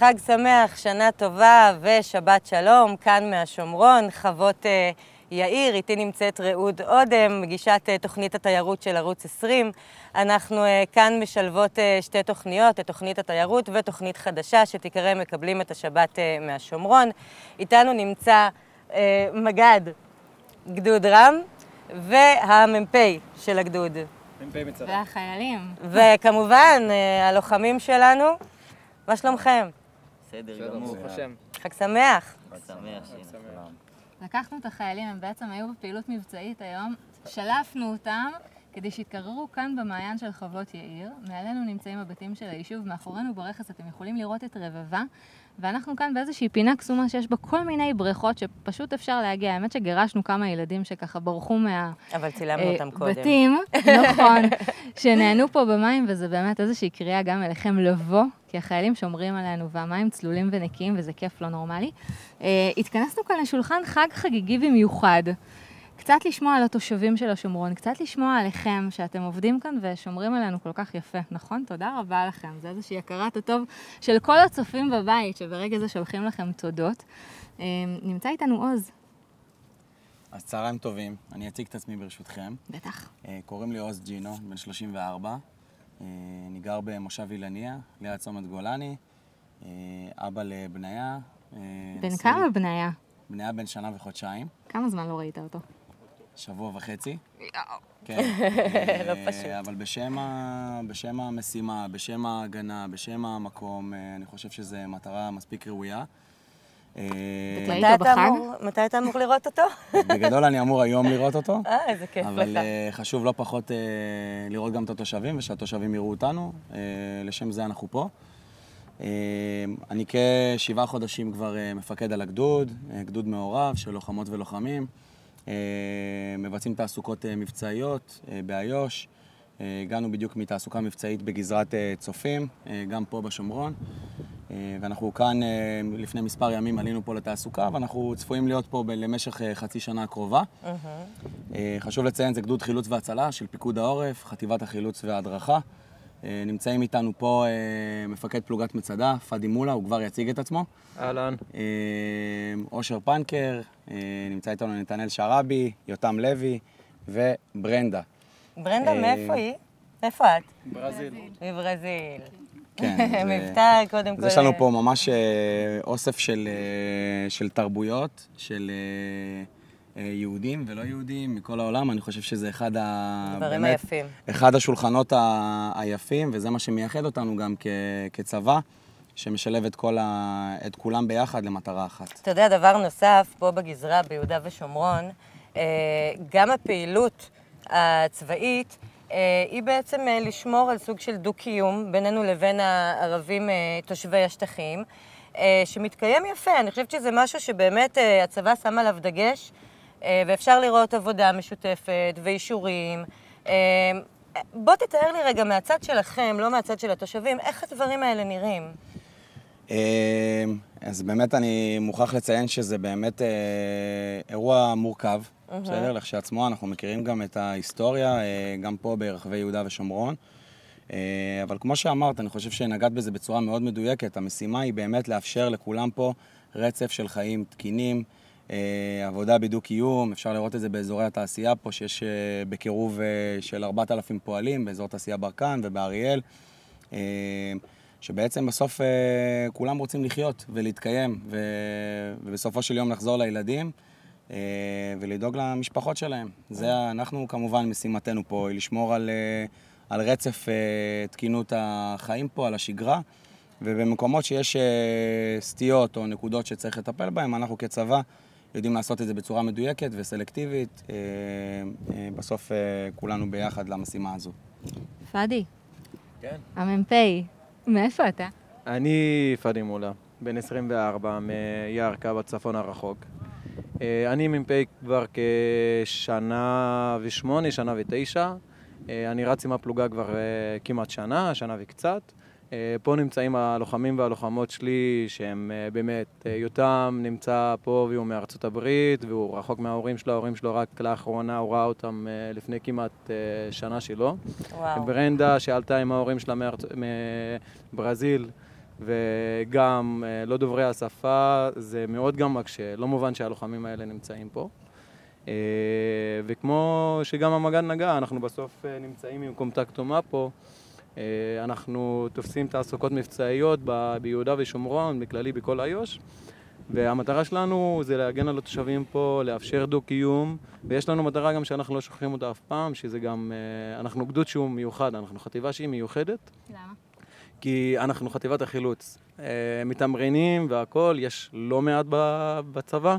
חג שמח, שנה טובה ושבת שלום, כאן מהשומרון, חוות אה, יאיר, איתי נמצאת רעות אודם, מגישת אה, תוכנית התיירות של ערוץ 20. אנחנו אה, כאן משלבות אה, שתי תוכניות, את תוכנית התיירות ותוכנית חדשה שתיקרא מקבלים את השבת אה, מהשומרון. איתנו נמצא אה, מג"ד גדוד רם והמ"פ של הגדוד. והחיילים. וכמובן, הלוחמים שלנו, מה שלומכם? בסדר גמור. חג שמח. חג שמח, שיהיה לכולם. לקחנו את החיילים, הם בעצם היו בפעילות מבצעית היום, שלפנו אותם כדי שיתקררו כאן במעיין של חוות יאיר. מעלינו נמצאים הבתים של היישוב, מאחורינו ברכס אתם יכולים לראות את רבבה, ואנחנו כאן באיזושהי פינה קסומה שיש בה כל מיני בריכות שפשוט אפשר להגיע. האמת שגירשנו כמה ילדים שככה ברחו מה... אבל צילמנו אה, אותם קודם. בתים, נכון, שנהנו פה במים, וזה באמת איזושהי קריאה גם אליכם לבוא, כי החיילים שומרים עלינו והמים צלולים ונקיים, וזה כיף לא נורמלי. אה, התכנסנו כאן לשולחן חג חגיגי במיוחד. קצת לשמוע על התושבים של השומרון, קצת לשמוע עליכם, שאתם עובדים כאן ושומרים עלינו כל כך יפה, נכון? תודה רבה לכם. זה איזושהי הכרת הטוב של כל הצופים בבית, שברגע זה שולחים לכם תודות. אה, נמצא איתנו עוז, אז צהריים טובים, אני אציג את עצמי ברשותכם. בטח. אה, קוראים לי עוז ג'ינו, בן 34. אה, אני גר במושב אילניה, ליד צומת גולני. אבא לבניה. בן. כמה בניה? בניה בן שנה וחודשיים, כמה זמן לא ראית אותו? שבוע וחצי. כן. לא אה, פשוט. אבל בשם, ה... בשם המשימה, בשם ההגנה, בשם המקום, אה, אני חושב שזו מטרה מספיק ראויה. אה, מתי אתה? אמור- לראות אותו? בגדול אני אמור היום לראות אותו. אה, איזה כיף אבל לך. אה, חשוב לא פחות לראות גם את התושבים ושהתושבים יראו אותנו, לשם זה אנחנו פה. אני כשבעה חודשים כבר מפקד על הגדוד, גדוד מעורב של לוחמות ולוחמים. אה, מבצעים תעסוקות אה, מבצעיות אה, באיו"ש. הגענו בדיוק מתעסוקה מבצעית בגזרת צופים, גם פה בשומרון. ואנחנו כאן, לפני מספר ימים עלינו פה לתעסוקה, ואנחנו צפויים להיות פה למשך חצי שנה הקרובה. אה, חשוב לציין, זה גדוד חילוץ והצלה של פיקוד העורף, חטיבת החילוץ וההדרכה. אה, נמצאים איתנו פה אה, מפקד פלוגת מצדה, פאדי מולה, הוא כבר יציג את עצמו. אהלן. אה, אושר פנקר, נמצא איתנו נתנאל שרעבי, יותם לוי וברנדה. ברנדה, מאיפה היא? איפה את? ברזיל. מברזיל. כן, זה- מבטא, קודם כל. אז יש לנו פה ממש אוסף של, של תרבויות, של יהודים ולא יהודים מכל העולם. אני חושב שזה אחד ה... דברים באמת, היפים. אחד השולחנות ה... היפים, וזה מה שמייחד אותנו גם כ... כצבא, שמשלב את, כל ה... את כולם ביחד למטרה אחת. אתה יודע, דבר נוסף, פה בגזרה, ביהודה ושומרון, אה, גם הפעילות הצבאית, אה, היא בעצם אה, לשמור על סוג של דו-קיום בינינו לבין הערבים אה, תושבי השטחים, אה, שמתקיים יפה. אני חושבת שזה משהו שבאמת אה, הצבא שם עליו דגש, אה, ואפשר לראות עבודה משותפת ואישורים. אה, בוא תתאר לי רגע מהצד שלכם, לא מהצד של התושבים, איך הדברים האלה נראים. אה, אז באמת אני מוכרח לציין שזה באמת אה, אירוע מורכב, בסדר? לכשעצמו, אנחנו מכירים גם את ההיסטוריה, אה, גם פה ברחבי יהודה ושומרון. אה, אבל כמו שאמרת, אני חושב שנגעת בזה בצורה מאוד מדויקת. המשימה היא באמת לאפשר לכולם פה רצף של חיים תקינים, אה, עבודה בדו-קיום, אפשר לראות את זה באזורי התעשייה פה, שיש אה, בקירוב אה, של 4,000 פועלים, באזור תעשייה ברקן ובאריאל. אה, שבעצם בסוף אה, כולם רוצים לחיות ולהתקיים. ובסופו של יום לחזור לילדים אה, ולדאוג למשפחות שלהם. זה, אנחנו כמובן, משימתנו פה היא לשמור על, אה, על רצף אה, תקינות החיים פה, על השגרה, ובמקומות שיש אה, סטיות או נקודות שצריך לטפל בהן, אנחנו כצבא יודעים לעשות את זה בצורה מדויקת וסלקטיבית. אה, אה, בסוף אה, כולנו ביחד למשימה הזו. פאדי, כן. המ"פ, מאיפה אתה? אני פאדי מולה, בן 24, מירכא בצפון הרחוק. אה, אני מ"פ כבר כשנה ושמונה, שנה ותשע. אה, אני רץ עם הפלוגה כבר אה, כמעט שנה, שנה וקצת. אה, פה נמצאים הלוחמים והלוחמות שלי, שהם אה, באמת, אה, יותם נמצא פה והוא מארצות הברית, והוא רחוק מההורים שלו, ההורים שלו רק לאחרונה, הוא ראה אותם לפני כמעט שנה שלו. וואו. ברנדה שעלתה עם ההורים שלה מארצ... מברזיל, וגם לא דוברי השפה, זה מאוד גם מקשה. לא מובן שהלוחמים האלה נמצאים פה. וכמו שגם המג"ד נגע, אנחנו בסוף נמצאים עם קומטקטו מפו. אה, אנחנו תופסים תעסוקות מבצעיות ב- ביהודה ושומרון, בכללי בכל איו"ש. והמטרה שלנו זה להגן על התושבים פה, לאפשר דו-קיום, ויש לנו מטרה גם שאנחנו לא שוכחים אותה אף פעם, שזה גם, אה, אנחנו גדוד שהוא מיוחד, אנחנו חטיבה שהיא מיוחדת, למה? כי אנחנו חטיבת החילוץ. אה, מתמרנים והכול, יש לא מעט בצבא.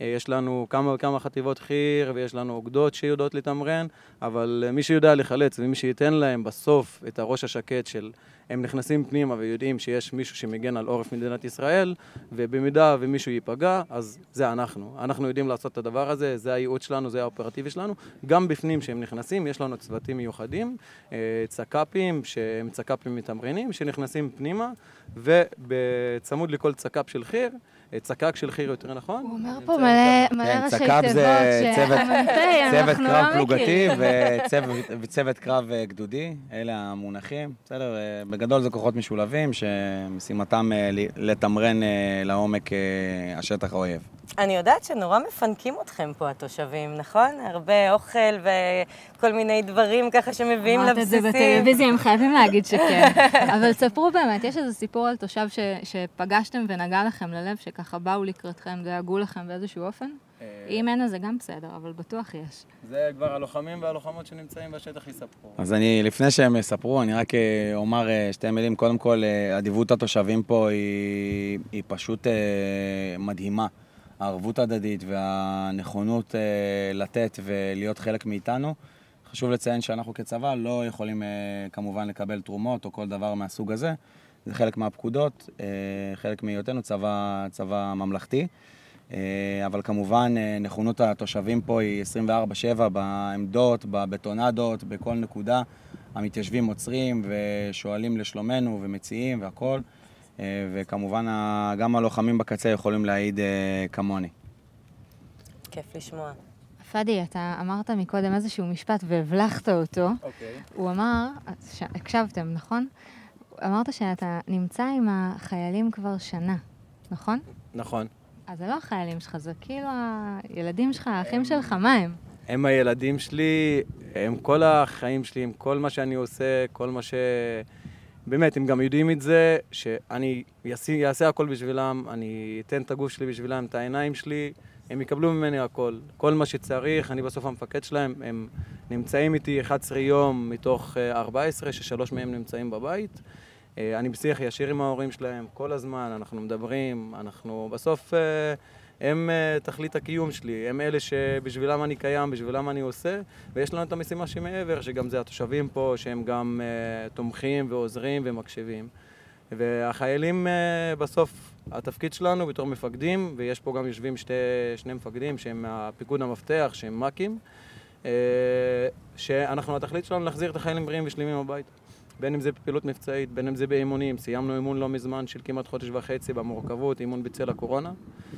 אה, יש לנו כמה וכמה חטיבות חי"ר ויש לנו אוגדות שיודעות לתמרן, אבל אה, מי שיודע לחלץ ומי שייתן להם בסוף את הראש השקט של הם נכנסים פנימה ויודעים שיש מישהו שמגן על עורף מדינת ישראל, ובמידה ומישהו ייפגע, אז זה אנחנו. אנחנו יודעים לעשות את הדבר הזה, זה הייעוד שלנו, זה האופרטיבי שלנו. גם בפנים שהם נכנסים, יש לנו צוותים מיוחדים, אה, צק"פים, שהם צק"פים מתמרנים, שנכנסים פנימה, ובצמוד לכל צק"פ של חי"ר, צק"ק של חי"ר יותר נכון. הוא אומר פה. מלא מלא כן, ראשי צק"פ תיבות, זה צוות- שהמ"פ, צוות קרב לא פלוגתי. וצוות, קרב אה, גדודי, אלה המונחים. בסדר, אה, בגדול זה כוחות משולבים שמשימתם אה, ל- לתמרן לעומק השטח האויב. אני יודעת שנורא מפנקים אתכם פה, התושבים, נכון? הרבה אוכל וכל מיני דברים ככה שמביאים אמרת את זה לבסיסים. בטלוויזיה, הם חייבים להגיד שכן. אבל ספרו באמת, יש איזה סיפור על תושב ש- שפגשתם ונגע לכם ללב, שככה באו לקראתכם, דאגו לכם באיזשהו אופן? אם אין, אז זה גם בסדר, אבל בטוח יש. זה כבר הלוחמים והלוחמות שנמצאים בשטח יספרו. אז אני, לפני שהם יספרו, אני רק אה, אומר אה, שתי מילים. קודם כל, אה, אדיבות התושבים פה היא, היא פשוט אה, מדהימה. הערבות ההדדית והנכונות אה, לתת ולהיות חלק מאיתנו. חשוב לציין שאנחנו כצבא לא יכולים אה, כמובן לקבל תרומות או כל דבר מהסוג הזה. זה חלק מהפקודות, אה, חלק מהיותנו צבא, צבא ממלכתי. אבל כמובן נכונות התושבים פה היא 24/7 בעמדות, בבטונדות, בכל נקודה. המתיישבים עוצרים ושואלים לשלומנו ומציעים והכול. אה, וכמובן גם הלוחמים בקצה יכולים להעיד אה, כמוני. כיף לשמוע. פאדי, אתה אמרת מקודם איזשהו משפט והבלחת אותו. אוקיי. הוא אמר, ש... הקשבתם, נכון? אמרת שאתה נמצא עם החיילים כבר שנה, נכון? נכון. אז זה לא החיילים שלך, זה כאילו הילדים שלך, האחים שלך, מה הם? הם הילדים שלי, הם כל החיים שלי, עם כל מה שאני עושה, כל מה ש... באמת, הם גם יודעים את זה, שאני אעשה, הכל בשבילם, אני אתן את הגוף שלי בשבילם, את העיניים שלי, הם יקבלו ממני הכל. כל מה שצריך, אני בסוף המפקד שלהם, הם נמצאים איתי 11 יום מתוך אה, 14, ששלוש מהם נמצאים בבית. אה, אני בשיח ישיר עם ההורים שלהם כל הזמן, אנחנו מדברים, אנחנו בסוף... אה, הם אה, תכלית הקיום שלי, הם אלה שבשבילם אני קיים, בשבילם אני עושה, ויש לנו את המשימה שמעבר, שגם זה התושבים פה, שהם גם uh, תומכים ועוזרים ומקשיבים. והחיילים uh, בסוף, התפקיד שלנו בתור מפקדים, ויש פה גם יושבים שתי, שני מפקדים שהם מהפיקוד המפתח, שהם מ"כים, שאנחנו, התכלית שלנו להחזיר את החיילים בריאים ושלמים הביתה. בין אם זה בפעילות מבצעית, בין אם זה באימונים. סיימנו אימון לא מזמן של כמעט חודש וחצי במורכבות, אימון בצל הקורונה,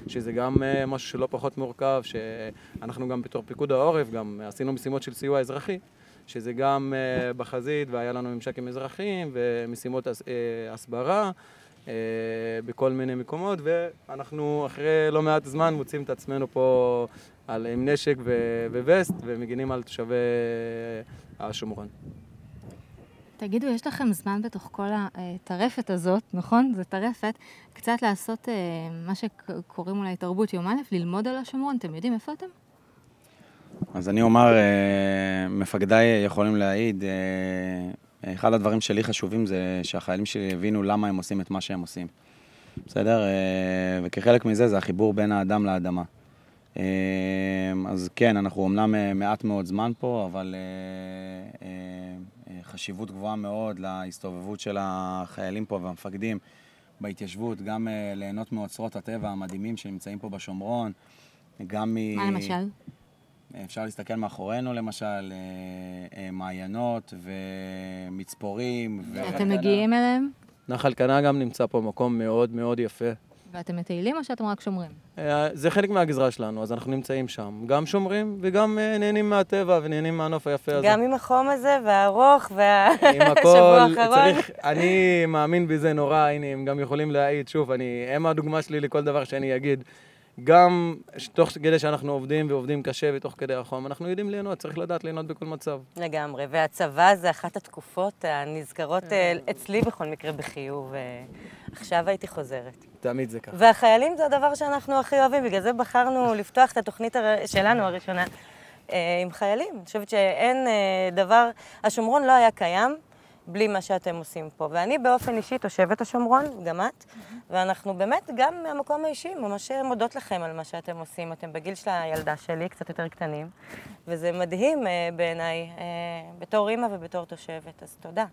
שזה גם uh, משהו שלא פחות מורכב, שאנחנו גם בתור פיקוד העורף, גם עשינו משימות של סיוע אזרחי, שזה גם uh, בחזית, והיה לנו ממשק עם אזרחים, ומשימות uh, הסברה. בכל מיני מקומות, ואנחנו אחרי לא מעט זמן מוצאים את עצמנו פה על, עם נשק ו- ווסט ומגינים על תושבי השומרון. תגידו, יש לכם זמן בתוך כל הטרפת הזאת, נכון? זו טרפת, קצת לעשות אה, מה שקוראים אולי תרבות יום א', ללמוד על השומרון. אתם יודעים איפה אתם? אז אני אומר, אה, מפקדיי יכולים להעיד, אה, אחד הדברים שלי חשובים זה שהחיילים שלי הבינו למה הם עושים את מה שהם עושים. בסדר? וכחלק מזה זה החיבור בין האדם לאדמה. אז כן, אנחנו אמנם אה, מעט מאוד זמן פה, אבל חשיבות גבוהה מאוד להסתובבות של החיילים פה והמפקדים בהתיישבות, גם אה, ליהנות מאוצרות הטבע המדהימים שנמצאים פה בשומרון, גם מ... מה למשל? אפשר להסתכל מאחורינו למשל, אה, אה, מעיינות ומצפורים. ו- אתם מגיעים אליהם? נחל קנה גם נמצא פה מקום מאוד מאוד יפה. ואתם מטיילים או שאתם רק שומרים? אה, זה חלק מהגזרה שלנו, אז אנחנו נמצאים שם. גם שומרים וגם אה, נהנים מהטבע ונהנים מהנוף היפה הזה. גם עם החום הזה, והארוך, והשבוע האחרון. אני מאמין בזה נורא, הנה, הם גם יכולים להעיד, שוב, אני, הם הדוגמה שלי לכל דבר שאני אגיד. גם תוך כדי שאנחנו עובדים ועובדים קשה ותוך כדי החום, אנחנו יודעים ליהנות, צריך לדעת ליהנות בכל מצב. לגמרי, והצבא זה אחת התקופות הנזכרות אה, אצלי בכל מקרה בחיוב. אה, עכשיו הייתי חוזרת. תמיד זה ככה. והחיילים זה הדבר שאנחנו הכי אוהבים, בגלל זה בחרנו לפתוח את התוכנית הר- שלנו הראשונה אה, עם חיילים. אני חושבת שאין דבר, השומרון לא היה קיים בלי מה שאתם עושים פה. ואני באופן אישי תושבת השומרון, גם את, ואנחנו באמת, גם מהמקום האישי, ממש מודות לכם על מה שאתם עושים. אתם בגיל של הילדה שלי, קצת יותר קטנים, וזה מדהים אה, בעיניי, אה, בתור אימא ובתור תושבת, אז תודה.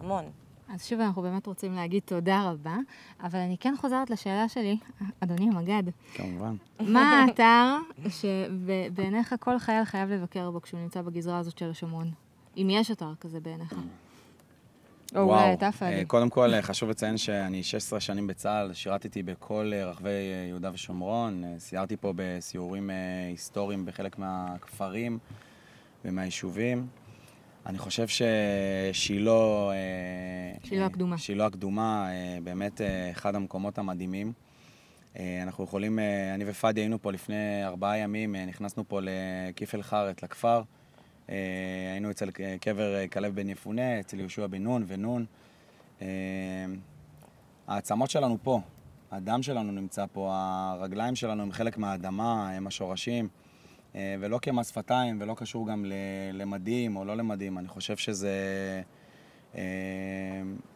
המון. אז שוב, אנחנו באמת רוצים להגיד תודה רבה, אבל אני כן חוזרת לשאלה שלי, אדוני המג"ד, כמובן. מה האתר שבעיניך כל חייל חייב לבקר בו כשהוא נמצא בגזרה הזאת של השומרון? אם יש אתר כזה בעיניך. או אולי אתה, אה. קודם כל, אה, חשוב לציין שאני 16 שנים בצה"ל, שירתתי בכל אה, רחבי יהודה ושומרון, סיירתי פה בסיורים היסטוריים בחלק מהכפרים ומהיישובים. אני חושב ששילה... אה, שילה אה, הקדומה. שילה הקדומה, אה, באמת אחד המקומות המדהימים. אנחנו יכולים, אני ופאדי היינו פה לפני ארבעה ימים, נכנסנו פה לכיפל חארת, לכפר. אה, היינו אצל קבר אה, כלב בן יפונה, אצל יהושע בן נון ונון. אה, העצמות שלנו פה, הדם שלנו נמצא פה, הרגליים שלנו הם חלק מהאדמה, הם השורשים, ולא כמס שפתיים ולא קשור גם למדים או לא למדים. אני חושב שזה...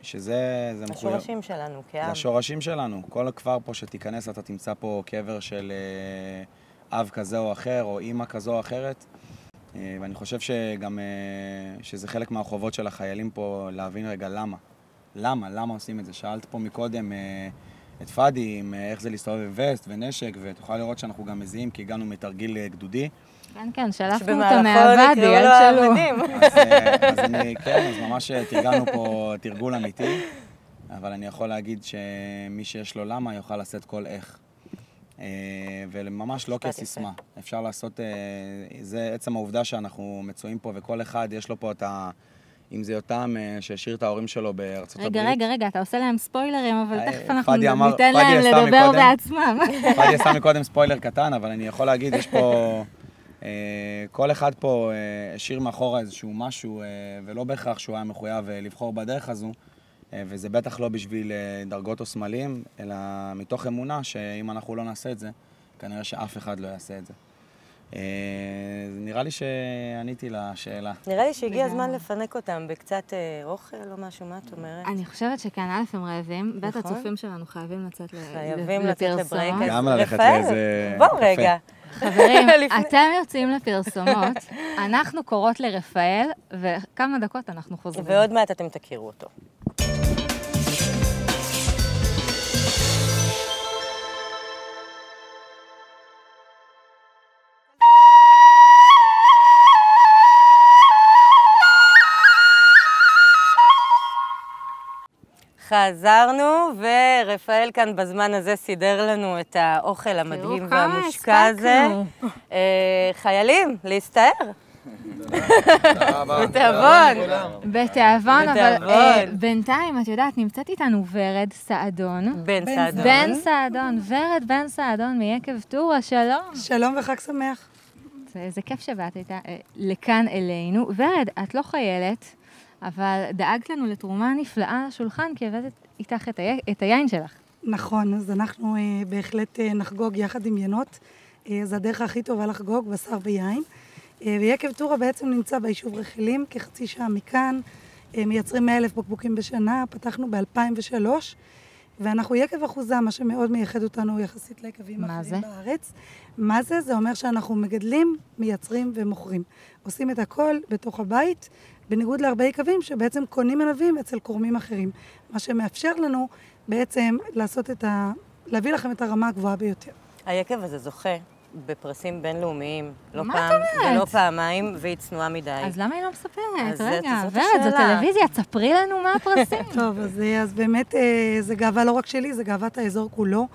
שזה... זה מחויב- השורשים שלנו, כעם. זה השורשים שלנו. כל הכפר פה שתיכנס, אתה תמצא פה קבר של אב כזה או אחר, או אימא כזו או אחרת. אה, ואני חושב שגם, אה, שזה חלק מהחובות של החיילים פה, להבין רגע למה. למה? למה עושים את זה? שאלת פה מקודם אה, את פאדי, עם, איך זה להסתובב בווסט ונשק, ואת יכולה לראות שאנחנו גם מזיעים, כי הגענו מתרגיל גדודי. כן, כן, שלפנו אותה שבמהלכו מהוואדי, אל לו תשאלו. אז, אז אני, כן, אז ממש תרגלנו פה תרגול אמיתי, אבל אני יכול להגיד שמי שיש לו למה, יוכל לשאת כל איך. אה, וממש לא. כסיסמה. אפשר לעשות, אה, זה עצם העובדה שאנחנו מצויים פה, וכל אחד יש לו פה את ה... אם זה יותם אה, שהשאיר את ההורים שלו בארצות הברית. רגע, רגע, רגע, אתה עושה להם ספוילרים, אבל תכף אנחנו אמר- ניתן להם לדבר מקודם. בעצמם. פאדי עשה מקודם ספוילר קטן, אבל אני יכול להגיד, יש פה... כל אחד פה השאיר מאחורה איזשהו משהו, ולא בהכרח שהוא היה מחויב לבחור בדרך הזו, וזה בטח לא בשביל אה, דרגות או סמלים, אלא מתוך אמונה שאם אנחנו לא נעשה את זה, כנראה שאף אחד לא יעשה את זה. אה, נראה לי שעניתי לשאלה. נראה לי שהגיע הזמן. לפנק אותם בקצת אה, אוכל או משהו, מה את אומרת? אני חושבת שכאן, א', הם רעבים, ב', נכון. הצופים שלנו חייבים לצאת ל- חייבים לצאת לפרסומות. לברייק. גם ללכת רפאל, לאיזה בוא קפה. רגע. חברים, אתם יוצאים לפרסומות, אנחנו קוראות לרפאל, וכמה דקות אנחנו חוזרים. ועוד מעט אתם תכירו אותו. חזרנו, ורפאל כאן בזמן הזה סידר לנו את האוכל המדהים כמה והמושקע הזה. אה, חיילים, להסתער. בתיאבון. בתיאבון, אבל. אה, בינתיים, את יודעת, נמצאת איתנו ורד סעדון. בן סעדון. בן סעדון, ורד בן סעדון מיקב טורה, שלום. שלום וחג שמח. זה, כיף שבאת איתה, אה, לכאן אלינו. ורד, את לא חיילת, אבל דאגת לנו לתרומה נפלאה לשולחן, כי הבאת איתך את, ה... את היין שלך. נכון, אז אנחנו אה, בהחלט אה, נחגוג יחד עם ינות. אה, זו הדרך הכי טובה לחגוג, בשר ויין. אה, ויקב טורה בעצם נמצא ביישוב רחלים, כחצי שעה מכאן. אה, מייצרים 100 אלף בקבוקים בשנה, פתחנו ב-2003. ואנחנו יקב אחוזה, מה שמאוד מייחד אותנו יחסית ליקבים אחרים זה? בארץ. מה זה? זה אומר שאנחנו מגדלים, מייצרים ומוכרים. עושים את הכל בתוך הבית, בניגוד להרבה יקבים שבעצם קונים ענבים אצל כורמים אחרים. מה שמאפשר לנו בעצם לעשות את ה... להביא לכם את הרמה הגבוהה ביותר. היקב הזה זוכה בפרסים בינלאומיים, לא פעם אומרת? ולא פעמיים, והיא צנועה מדי. אז למה היא לא מספרת? אז רגע, ורד, זו. טלוויזיה, תספרי לנו מה הפרסים. טוב, אז, אה, אז באמת אה, זה גאווה לא רק שלי, זה גאוות האזור כולו.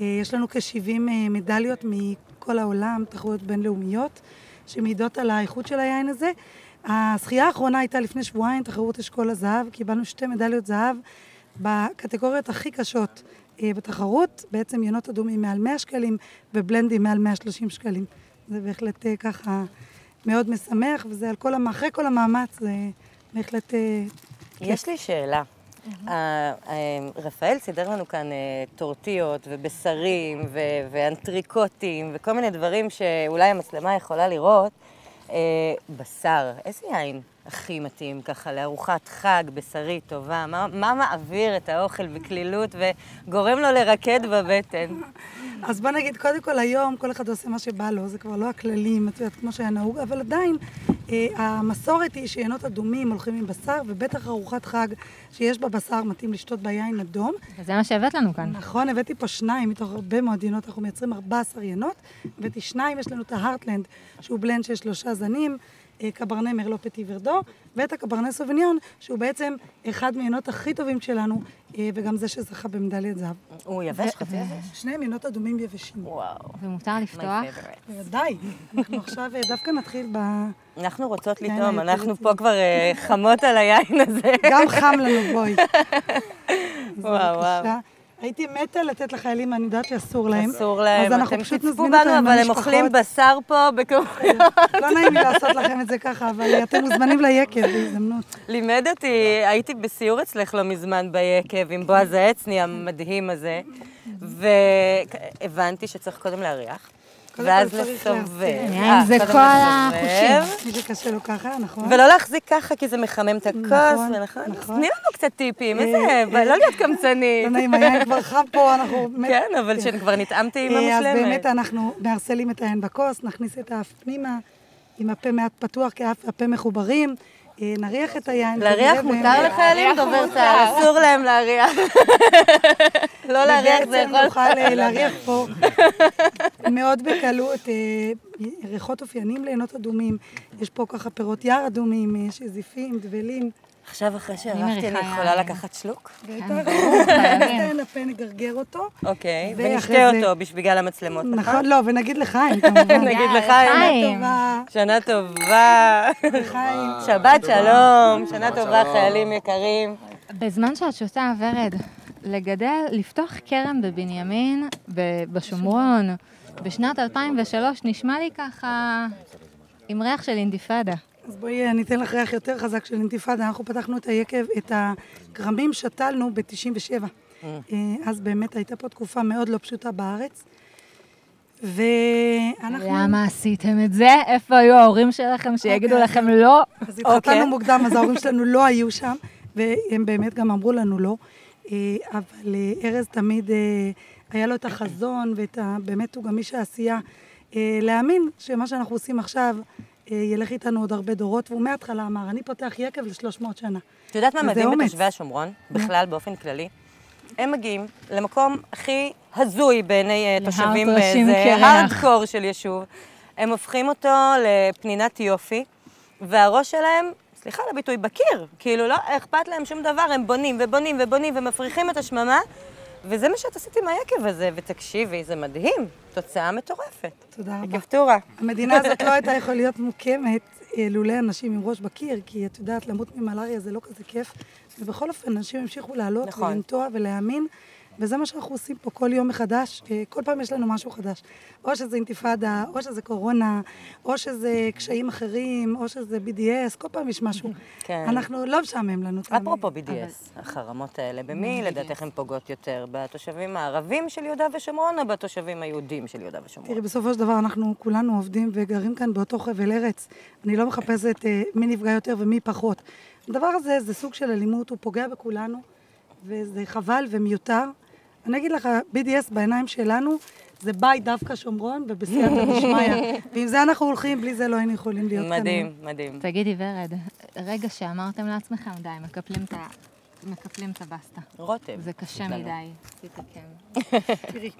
אה, יש לנו כ-70 מדליות מכל העולם, תחרויות בינלאומיות, שמעידות על האיכות של היין הזה. הזכייה האחרונה הייתה לפני שבועיים, תחרות אשכול הזהב, קיבלנו שתי מדליות זהב בקטגוריות הכי קשות אה, בתחרות, בעצם ינות אדומים מעל 100 שקלים ובלנדים מעל 130 שקלים. זה בהחלט אה, ככה מאוד משמח, וזה על כל, אחרי כל המאמץ, זה בהחלט... אה, יש לי שאלה. רפאל סידר לנו כאן טורטיות ובשרים ואנטריקוטים וכל מיני דברים שאולי המצלמה יכולה לראות. אה, בשר, איזה יין הכי מתאים ככה לארוחת חג בשרית טובה? מה, מה מעביר את האוכל בקלילות וגורם לו לרקד בבטן? אז בוא נגיד, קודם כל היום כל אחד עושה מה שבא לו, זה כבר לא הכללים, את יודעת, כמו שהיה נהוג, אבל עדיין אה, המסורת היא שינות אדומים הולכים עם בשר, ובטח ארוחת חג שיש בה בשר מתאים לשתות בה יין אדום. וזה מה שהבאת לנו כאן. נכון, הבאתי פה שניים מתוך הרבה מאוד ינות, אנחנו מייצרים 14 ינות, הבאתי שניים, יש לנו את ההארטלנד, שהוא בלנד של שלושה זנים, קברנה מרלו פטי ורדו, ואת הקברנה סוביניון, שהוא בעצם אחד מהינות הכי טובים שלנו, אה, וגם זה שזכה במדליית זהב. הוא יבש חצי יבש? שניהם ינות אדומים יבשים. וואו, ומותר לפתוח. בוודאי. אנחנו עכשיו אה, דווקא נתחיל ב... אנחנו רוצות לטעום, אנחנו. פה כבר אה, חמות על היין הזה. גם חם לנו, בואי. וואו. וואו. הייתי מתה לתת לחיילים, אני יודעת שאסור להם. אסור להם, אז אנחנו פשוט נזמין בנו, אותם אבל הם למשפחות. אוכלים בשר פה בכמובן. לא נעים לי לעשות לכם את זה ככה, אבל אתם מוזמנים ליקב בהזדמנות. לימד אותי, הייתי בסיור אצלך לא מזמן ביקב עם בועז העצני המדהים הזה, והבנתי שצריך קודם להריח, ואז לסובב. אה, זה קודם כל החושים. מי שקשה לו ככה, נכון? ולא להחזיק ככה, כי זה מחמם את הכוס, נכון, נכון. תני לנו קצת טיפים, אה, איזה, אה, לא להיות קמצנית. לא נעים, היין כבר חם פה, אנחנו... כן, אבל שכבר נטעם טעימה אה, אז באמת. אנחנו מערסלים את היין בכוס, נכניס את האף פנימה, עם הפה מעט פתוח, כי האף והפה מחוברים, נריח את היין. להריח מותר לחיילים דובר צה"ל, אסור להם להריח. לא להריח זה ובעצם יכול... נוכל אה, להריח פה מאוד בקלות אה, ריחות אופיינים לעינות אדומים. יש פה ככה פירות יער אדומים, אה, יש זיפים, דבלים. עכשיו, אחרי שהרחתי, אני יכולה. לקחת שלוק? בטח, חייבים. ניתן לפה, נגרגר אותו. אוקיי, ונשתה אותו בשביל המצלמות, נכון, נכון? לא, ונגיד לחיים כמובן. נגיד לחיים. לחיים. טובה, שנה טובה. לחיים. שבת שלום, שנה טובה, חיילים יקרים. בזמן שאת שותה, ורד, לגדל, לפתוח כרם בבנימין, בשומרון, בשנת 2003, נשמע לי ככה עם ריח של אינתיפאדה. אז בואי, אני אתן לך ריח יותר חזק של אינתיפאדה. אנחנו פתחנו את היקב, את הכרמים שתלנו ב-97. אז באמת הייתה פה תקופה מאוד לא פשוטה בארץ. ואנחנו... למה עשיתם את זה? איפה היו ההורים שלכם שיגידו אוקיי, לכם לא? אז אוקיי. התחתנו מוקדם, אז ההורים שלנו לא היו שם, והם באמת גם אמרו לנו לא. אה, אבל אה, ארז תמיד, אה, היה לו את החזון, ואת ה... באמת הוא גם איש העשייה, אה, להאמין שמה שאנחנו עושים עכשיו אה, ילך איתנו עוד הרבה דורות, והוא מההתחלה אמר, אני פותח יקב ל-300 שנה. את יודעת מה מדהים. בתושבי השומרון, בכלל, באופן כללי? הם מגיעים למקום הכי הזוי בעיני אה, תושבים באיזה קרח. הארדקור של יישוב. הם הופכים אותו לפנינת יופי, והראש שלהם, סליחה על הביטוי, בקיר. כאילו, לא אכפת להם שום דבר, הם בונים ובונים ובונים ומפריחים את השממה, וזה מה שאת עשית עם היקב הזה, ותקשיבי, זה מדהים, תוצאה מטורפת. תודה רבה. יקב טורה. המדינה הזאת לא הייתה יכולה להיות מוקמת אה, לולא אנשים עם ראש בקיר, כי את יודעת, למות ממלאריה זה לא כזה כיף. ובכל אופן, אנשים המשיכו לעלות נכון. ולנטוע ולהאמין, וזה מה שאנחנו עושים פה כל יום מחדש. אה, כל פעם יש לנו משהו חדש. או שזה אינתיפאדה, או שזה קורונה, או שזה קשיים אחרים, או שזה BDS, כל פעם יש משהו. כן. אנחנו, לא משעמם לנו. אפרופו BDS, החרמות האלה, במי לדעתך הן פוגעות יותר? בתושבים הערבים של יהודה ושומרון או בתושבים היהודים של יהודה ושומרון? תראי, בסופו של דבר אנחנו כולנו עובדים וגרים כאן באותו חבל ארץ. אני לא מחפשת אה, מי נפגע יותר ומי פחות. הדבר הזה זה סוג של אלימות, הוא פוגע בכולנו, וזה חבל ומיותר. אני אגיד לך, BDS בעיניים שלנו זה ביי דווקא שומרון ובסייעתא דשמיא. ועם זה אנחנו הולכים, בלי זה לא היינו יכולים להיות כאן. מדהים, מדהים. תגידי, ורד, רגע שאמרתם לעצמכם, די, מקפלים את ה... מקפלים את הבסטה. רוטב. זה קשה. מדי. תתקן. תראי,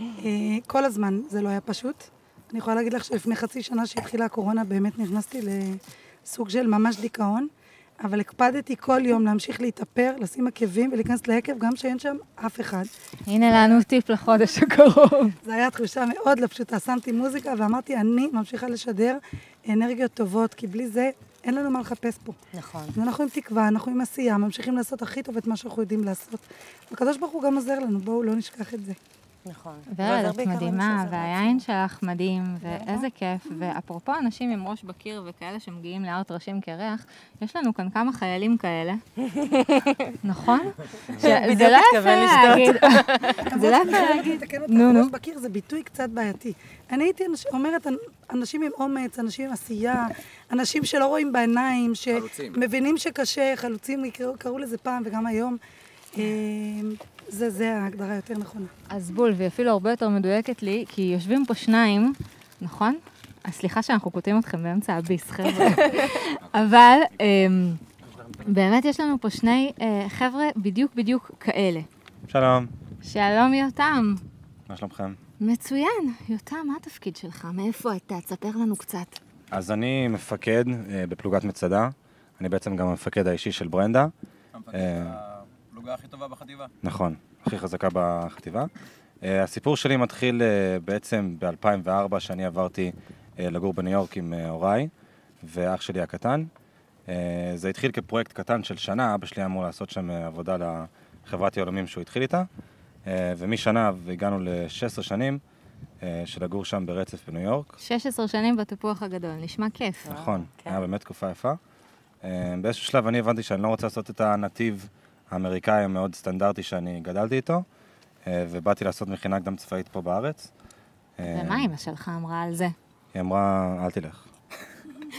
אה, כל הזמן זה לא היה פשוט. אני יכולה להגיד לך שלפני חצי שנה שהתחילה הקורונה, באמת נכנסתי לסוג של ממש דיכאון, אבל הקפדתי כל יום להמשיך להתאפר, לשים עקבים ולהיכנס ליקב, גם שאין שם אף אחד. הנה לנו טיפ לחודש הקרוב. זו הייתה תחושה מאוד לא פשוטה. שמתי מוזיקה ואמרתי, אני ממשיכה לשדר אנרגיות טובות, כי בלי זה אין לנו מה לחפש פה. נכון. אנחנו עם תקווה, אנחנו עם עשייה, ממשיכים לעשות הכי טוב את מה שאנחנו יודעים לעשות. הקדוש ברוך הוא גם עוזר לנו, בואו לא נשכח את זה. נכון. ורד, ועוזר את מדהימה, והיין שלך מדהים, ואיזה כיף. ואפרופו אנשים עם ראש בקיר וכאלה שמגיעים להר טרשים קרח, יש לנו כאן כמה חיילים כאלה, נכון? זה לא יפה. להגיד, זה לא יפה להגיד. אתקן אותך, נו, נו. ראש בקיר זה ביטוי קצת בעייתי. אני הייתי אומרת, אנ- אנשים עם אומץ, אנשים עם עשייה, אנשים שלא רואים בעיניים, שמבינים שקשה, חלוצים, קראו לזה פעם וגם היום. זה, זה ההגדרה היותר נכונה. אז בול, והיא אפילו הרבה יותר מדויקת לי, כי יושבים פה שניים, נכון? אז סליחה שאנחנו קוטעים אתכם באמצע הביס, חבר'ה. אבל אמ, באמת יש לנו פה שני אה, חבר'ה בדיוק בדיוק כאלה. שלום, שלום יותם. מה שלומכם? מצוין. יותם, מה התפקיד שלך? מאיפה אתה? תספר לנו קצת. אז אני מפקד אה, בפלוגת מצדה, אני בעצם גם המפקד האישי של ברנדה. אה, הפלוגה הכי טובה בחטיבה. נכון, הכי חזקה בחטיבה. אה, הסיפור שלי מתחיל אה, בעצם ב-2004, שאני עברתי אה, לגור בניו יורק עם הוריי ואח שלי הקטן. זה התחיל כפרויקט קטן של שנה, אבא שלי אמור לעשות שם עבודה לחברת יהלומים שהוא התחיל איתה. ומשנה והגענו ל-16 שנים של לגור שם ברצף בניו יורק. 16 שנים בתפוח הגדול, נשמע כיף. נכון, כן. היה באמת תקופה יפה. באיזשהו שלב אני הבנתי שאני לא רוצה לעשות את הנתיב האמריקאי המאוד סטנדרטי שאני גדלתי איתו, אה, ובאתי לעשות מכינה קדם צבאית פה בארץ. אה, ומה אמא שלך אמרה על זה? היא אמרה, אל תלך.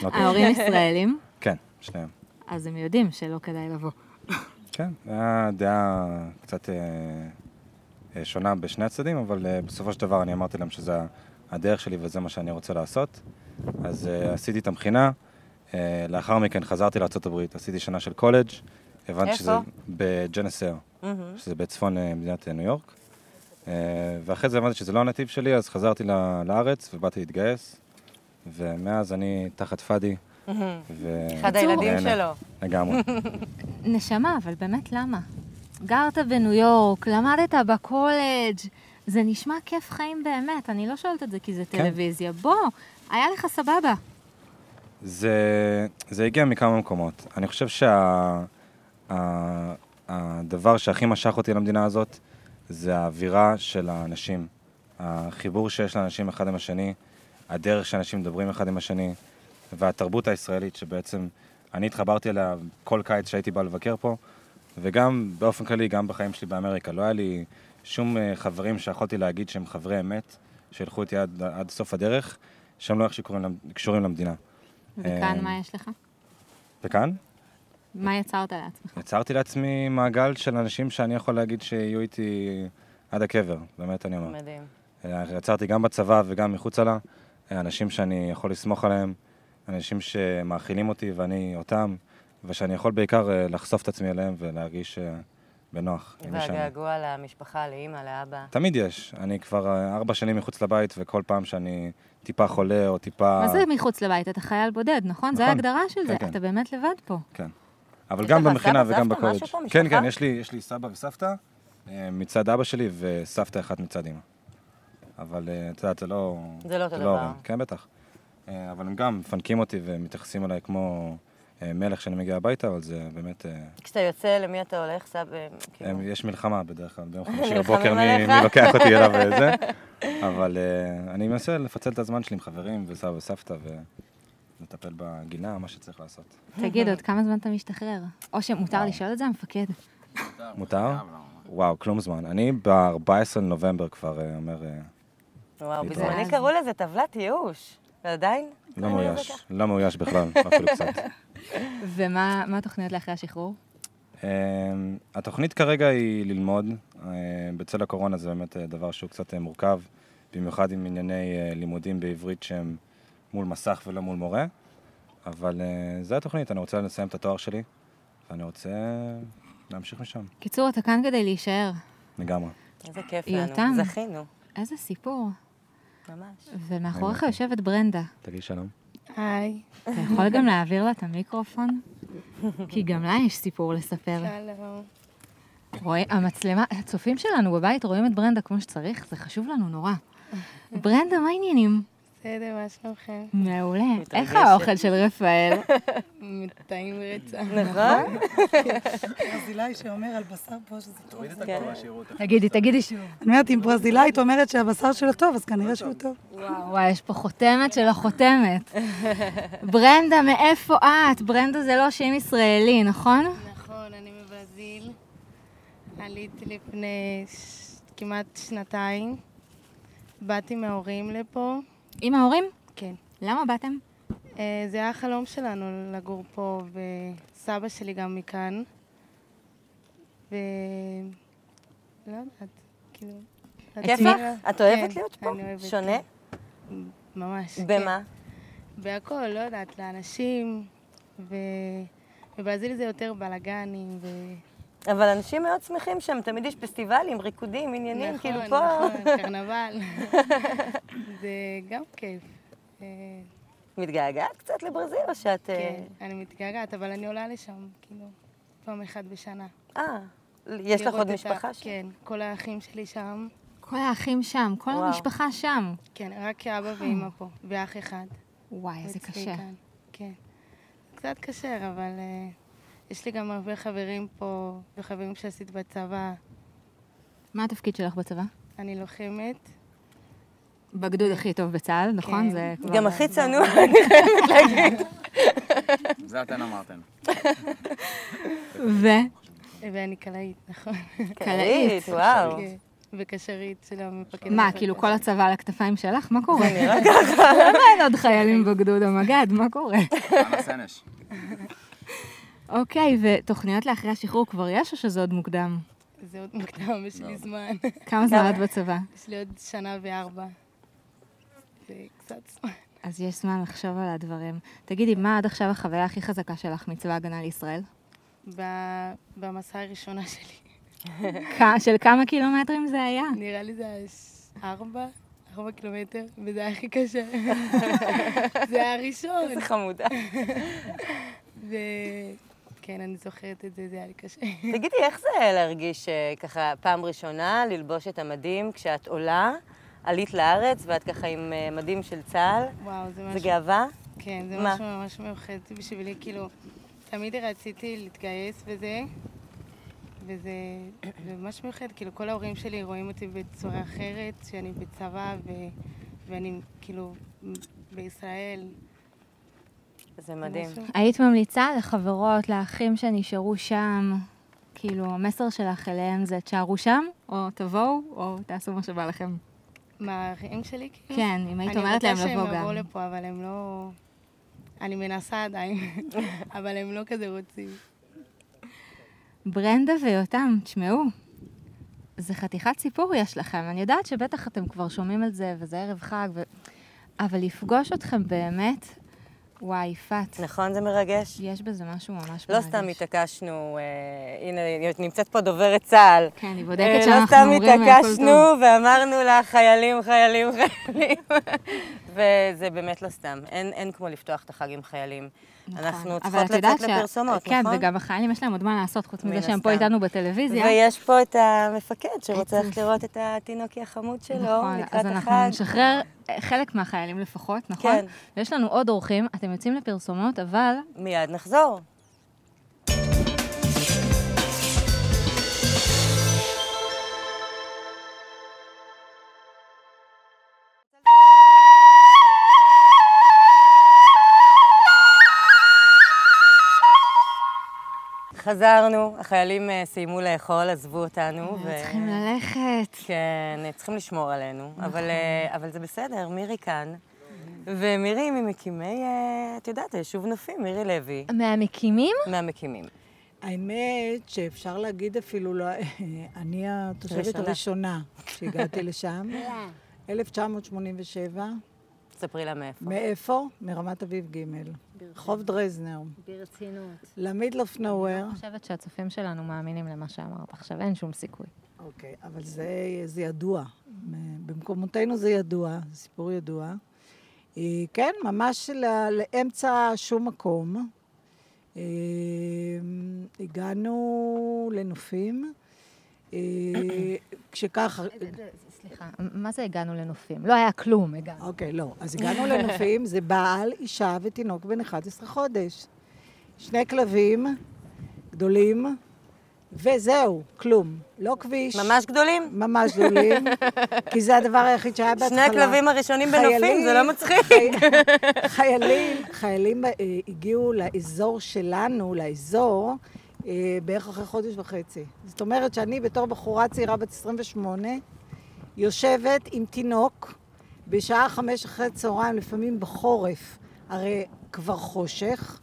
לא כדאי." ההורים ישראלים, כן, שניהם. אז הם יודעים שלא כדאי לבוא. כן, זו הייתה דעה קצת אה, שונה בשני הצדדים, אבל בסופו של דבר אני אמרתי להם שזה הדרך שלי וזה מה שאני רוצה לעשות. אז עשיתי את המכינה, לאחר מכן חזרתי לארה"ב, עשיתי שנה של קולג', הבנתי? שזה בג'נסר. שזה בצפון אה, מדינת אה, ניו יורק. אה, ואחרי זה הבנתי שזה לא הנתיב שלי, אז חזרתי לארץ ובאתי להתגייס, ומאז אני תחת פאדי. ו- אחד הילדים נהנה. שלו. לגמרי. נשמה, אבל באמת למה? גרת בניו יורק, למדת בקולג', זה נשמע כיף חיים באמת, אני לא שואלת את זה כי זה כן. טלוויזיה. בוא, היה לך סבבה. זה, זה הגיע מכמה מקומות. אני חושב שהדבר שהכי משך אותי למדינה הזאת זה האווירה של האנשים. החיבור שיש לאנשים אחד עם השני, הדרך שאנשים מדברים אחד עם השני, והתרבות הישראלית שבעצם אני התחברתי אליה כל קיץ שהייתי בא לבקר פה, וגם באופן כללי, גם בחיים שלי באמריקה. לא היה לי שום אה, חברים שיכולתי להגיד שהם חברי אמת, שילכו איתי עד, עד סוף הדרך, שהם לא איכשהו קשורים, קשורים למדינה. וכאן אה, מה יש לך? וכאן מה יצרת לעצמך? יצרתי לעצמי מעגל של אנשים שאני יכול להגיד שיהיו איתי עד הקבר, באמת אני אומר. מדהים. אה, יצרתי גם בצבא וגם מחוצה לה, אה, אנשים שאני יכול לסמוך עליהם, אנשים שמאכילים אותי ואני אותם, ושאני יכול בעיקר אה, לחשוף את עצמי אליהם ולהרגיש בנוח. והגעגוע למשפחה, לאימא, לאבא. תמיד יש. אני כבר ארבע שנים מחוץ לבית, וכל פעם שאני טיפה חולה או טיפה... מה זה מחוץ לבית? אתה חייל בודד, נכון? זה נכון. ההגדרה של זה. כן, כן. אתה באמת לבד פה. כן. אבל גם במכינה וגם בקולג'. כן? כן, יש לי, יש לי סבא וסבתא אה, מצד אבא שלי וסבתא אחת מצד אמא. אבל אה, את יודעת, זה לא... זה לא אותו דבר. הורים. כן, בטח. אה, אבל הם גם מפנקים אותי ומתייחסים אליי כמו מלך כשאני מגיע הביתה, אבל זה באמת... כשאתה יוצא, למי אתה הולך? סבא, כאילו... הם, יש מלחמה בדרך כלל, ביום חמישי בבוקר מי. מי לוקח אותי אליו וזה. אבל אני מנסה לפצל את הזמן שלי עם חברים וסבא וסבתא ולטפל בגינה, מה שצריך לעשות. תגיד, עוד כמה זמן אתה משתחרר? או שמותר לשאול את זה, המפקד. מותר? וואו, כלום זמן. אני ב-14 לנובמבר כבר אה, אומר, אה, וואו. בזמני קראו לזה טבלת ייאוש. ועדיין? לא מאויש? לא מאויש בכלל, אפילו קצת. ומה מה התוכניות לאחרי השחרור? אה, התוכנית כרגע היא ללמוד. אה, בצל הקורונה זה באמת דבר שהוא קצת מורכב, במיוחד עם ענייני לימודים בעברית שהם מול מסך ולא מול מורה. אבל אה, זו התוכנית, אני רוצה לסיים את התואר שלי, ואני רוצה להמשיך משם, קיצור, אתה כאן כדי להישאר. לגמרי. איזה כיף יותם. לנו. זכינו. איזה סיפור. ממש. ומאחוריך יושבת ברנדה. תגיד שלום. היי, אתה יכול גם להעביר לה את המיקרופון? כי גם לה יש סיפור לספר. שלום. רואה, המצלמה, הצופים שלנו בבית רואים את ברנדה כמו שצריך, זה חשוב לנו נורא. ברנדה, מה העניינים? בסדר, מה שלומכם? מעולה. איך. האוכל של רפאל? טעים רצח. נכון? ברזילאי שאומר על בשר פה שזה טוב. זה- כן. תגידי, תגידי שוב. אני אומרת, אם ברזילאית אומרת שהבשר שלו טוב, אז כנראה שהוא טוב. וואו, וואי, יש פה חותמת של החותמת. ברנדה, מאיפה את? ברנדה זה לא שם ישראלי, נכון? נכון, אני מברזיל. עליתי לפני. כמעט שנתיים. באתי מההורים לפה. עם ההורים? כן. למה באתם? אה, זה היה החלום שלנו לגור פה, וסבא שלי גם מכאן. ו... לא יודעת, כאילו... כיף לך? את אוהבת כן, להיות פה? אני אוהבת, שונה? כן. ממש. כן. במה? בהכל, לא יודעת, לאנשים, ו... בברזיל זה יותר בלאגנים, ו... אבל אנשים מאוד שמחים שם, תמיד יש פסטיבלים, ריקודים, עניינים, נכון, כאילו פה... נכון, קרנבל. זה גם כיף. אה, מתגעגעת קצת לברזיל או שאת... אה, כן, אני מתגעגעת, אבל אני עולה לשם, כאילו, פעם אחת בשנה. אה, יש לך עוד משפחה ה- שם? כן, כל האחים שלי שם. כל האחים שם, כל וואו. המשפחה שם. כן, רק אבא ואימא פה, ואח אחד. וואי, איזה קשה. כאן, כן. קצת קשה, אבל אה, יש לי גם הרבה חברים פה, וחברים שעשית בצבא. מה התפקיד שלך בצבא? אני לוחמת. בגדוד הכי טוב בצה"ל, נכון? כן. זה כבר... גם הכי צנוע, אני חייבת להגיד. זה אתן אמרתם. ו? ואני קלעית, נכון. קלעית, וואו. כן, וקשרית של המפקד. מה. כאילו כל הצבא על הכתפיים שלך? מה קורה? זה נראה ככה. למה אין עוד חיילים בגדוד המג"ד? מה קורה? חנה סנש. אוקיי, ותוכניות לאחרי השחרור כבר יש או שזה עוד מוקדם? זה עוד מוקדם, יש לי זמן. כמה זמן את בצבא? יש לי עוד שנה וארבע. זה קצת זמן. אז יש זמן לחשוב על הדברים. תגידי, מה עד עכשיו החוויה הכי חזקה שלך מצבא ההגנה לישראל? ב- במסע הראשונה שלי. של כמה קילומטרים זה היה? נראה לי זה היה ארבע, ארבע קילומטר, וזה היה הכי קשה. זה היה הראשון. איזה חמודה. וכן, אני זוכרת את זה, זה היה לי קשה. תגידי, איך זה להרגיש אה, ככה פעם ראשונה ללבוש את המדים כשאת עולה, עלית לארץ ואת ככה עם אה, מדים של צה"ל? וואו, זה זה משהו... גאווה? כן, זה מה? משהו ממש מיוחד בשבילי, כאילו, תמיד רציתי להתגייס וזה, וזה זה ממש מיוחד, כאילו, כל ההורים שלי רואים אותי בצורה אחרת, שאני בצבא, ו, ואני כאילו בישראל. זה מדהים. היית ממליצה לחברות, לאחים שנשארו שם, כאילו, המסר שלך אליהם זה תשארו שם, או תבואו, או תעשו מה שבא לכם. מה, האחים שלי, כאילו? כן, אם היית אומרת להם לבוא אני רוצה שהם יבואו גם. לפה, אבל הם לא... אני מנסה עדיין, אבל הם לא כזה רוצים. ברנדה ויותם, תשמעו, זה חתיכת סיפור יש לכם. אני יודעת שבטח אתם כבר שומעים על זה, וזה ערב חג, ו... אבל לפגוש אתכם באמת, וואי, יפעת, נכון, זה מרגש? יש בזה משהו ממש מרגש. לא סתם התעקשנו, אה, הנה, נמצאת פה דוברת צה"ל. כן, היא אה, בודקת לא שאנחנו סתם אומרים הכל התעקשנו טוב. ואמרנו לה, חיילים, חיילים, חיילים. וזה באמת לא סתם. אין, אין כמו לפתוח את החג עם חיילים. נכון. אנחנו אבל צריכות לצאת לפרסומות, כן, נכון? וגם החיילים יש להם עוד מה לעשות, חוץ מזה שהם פה. איתנו בטלוויזיה. ויש פה את המפקד שרוצה. ללכת לראות את התינוקי החמוד שלו נכון, לקראת אז אנחנו החג. נשחרר אה, חלק מהחיילים לפחות, נכון? כן. ויש לנו עוד אורחים, אתם יוצאים לפרסומות, אבל מיד נחזור. חזרנו, החיילים אה, סיימו לאכול, עזבו אותנו. ו- צריכים ללכת. כן, צריכים לשמור עלינו, אבל, אה, אבל זה בסדר, מירי כאן. ומירי היא ממקימי, אה, את יודעת, היישוב נופים, מירי לוי, מהמקימים? מהמקימים. האמת שאפשר להגיד אפילו, לא, אני התושבת ראשונה. הראשונה שהגעתי לשם, 1987. ספרי לה מאיפה. מאיפה? מרמת אביב ג', רחוב דרזנר, ברצינות. למידלוף נוואר. אני חושבת שהצופים שלנו מאמינים למה שאמרת עכשיו, אין שום סיכוי. אוקיי, אבל זה, זה ידוע במקומותינו זה ידוע, זה סיפור ידוע. אה, כן, ממש לאמצע שום מקום. אה, הגענו לנופים, אה, כשככה... סליחה, מה זה הגענו לנופים? לא היה כלום, הגענו. אוקיי, לא. אז הגענו לנופים, זה בעל, אישה ותינוק בן 11 חודש. שני כלבים גדולים, וזהו, כלום. לא כביש. ממש גדולים? ממש גדולים, כי זה הדבר היחיד שהיה בהתחלה. שני הכלבים הראשונים בנופים, זה לא מצחיק. חי- חיילים, חיילים אה, הגיעו לאזור שלנו, לאזור, אה, בערך אחרי חודש וחצי. זאת אומרת שאני בתור בחורה צעירה בת 28, יושבת עם תינוק בשעה חמש אחרי צהריים, לפעמים בחורף, הרי כבר חושך.